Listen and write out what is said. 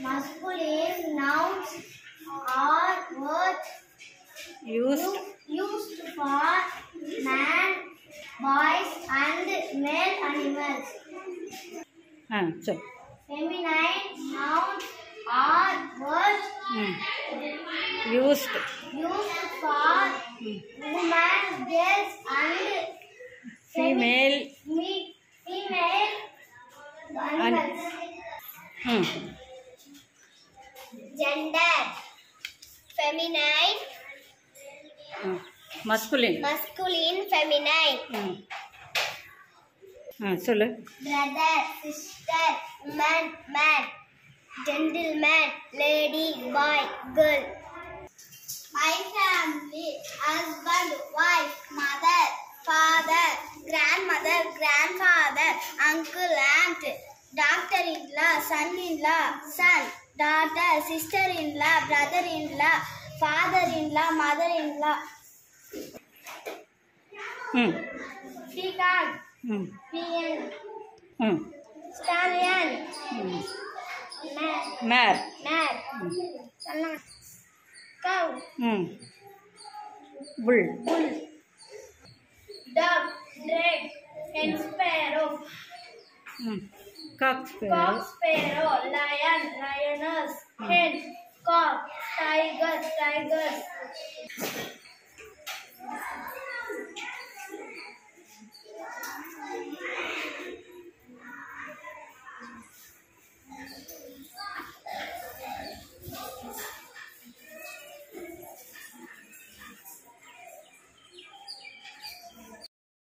Masculine nouns are words used used for man, boys and male animals. Hmm, ah, so. Feminine nouns are words. Hmm. Used used for women, girls, and female me- female animals. Hmm Gender. Feminine, hmm masculine masculine, feminine. Hmm ஆ சொல்லு brother, sister, woman, man, gentleman, lady, boy, girl. My family, husband, wife, mother, father, grandmother, grandfather, uncle, aunt, daughter-in-law, son-in-law, son, daughter, sister-in-law, brother-in-law, father-in-law, mother-in-law. ம் Peacock, ம் peon, ம் stallion, ம் mare. Meir Mad. cow. Hmm. Bull. Bull. Dove and sparrow. Mm. cock sparrow. Cock sparrow. Lion. Lioness. Mm. hen. Cock. Tiger. Tigers